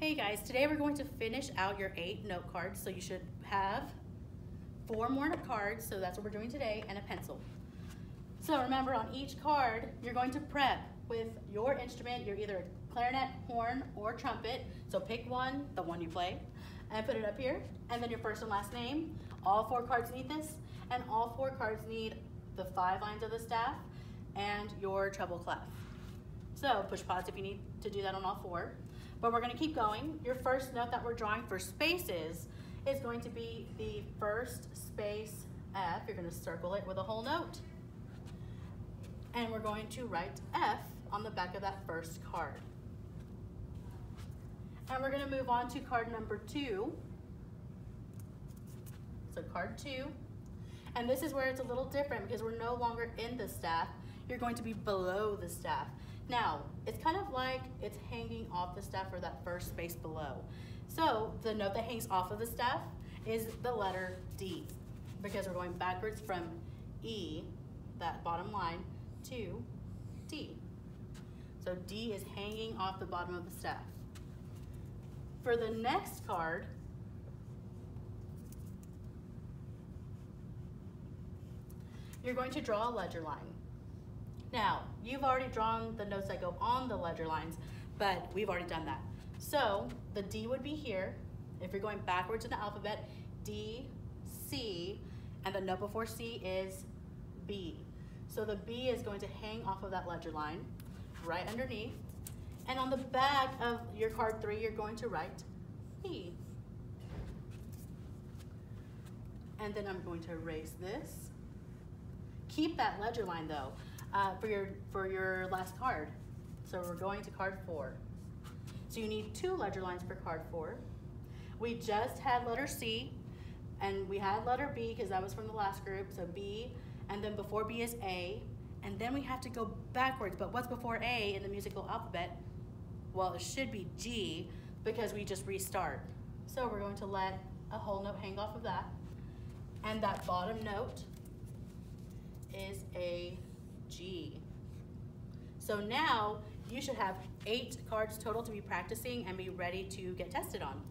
Hey guys, today we're going to finish out your eight note cards. So you should have four more note cards, so that's what we're doing today, and a pencil. So remember on each card, you're going to prep with your instrument. You're either a clarinet, horn, or trumpet. So pick one, the one you play, and put it up here. And then your first and last name. All four cards need this, and all four cards need the five lines of the staff and your treble clef. So push pause if you need to do that on all four. But we're gonna keep going. Your first note that we're drawing for spaces is going to be the first space F. You're gonna circle it with a whole note. And we're going to write F on the back of that first card. And we're gonna move on to card number two. So card two. And this is where it's a little different because we're no longer in the staff. You're going to be below the staff. Now, it's kind of like it's hanging off the staff or that first space below. So the note that hangs off of the staff is the letter D because we're going backwards from E, that bottom line, to D. So D is hanging off the bottom of the staff. For the next card, you're going to draw a ledger line. Now, you've already drawn the notes that go on the ledger lines, but we've already done that. So the D would be here. If you're going backwards in the alphabet, D, C, and the note before C is B. So the B is going to hang off of that ledger line right underneath. And on the back of your card three, you're going to write B. And then I'm going to erase this. Keep that ledger line though uh, for, your, for your last card. So we're going to card four. So you need two ledger lines for card four. We just had letter C, and we had letter B because that was from the last group, so B, and then before B is A, and then we have to go backwards, but what's before A in the musical alphabet? Well, it should be G because we just restart. So we're going to let a whole note hang off of that. And that bottom note is a. So now you should have eight cards total to be practicing and be ready to get tested on.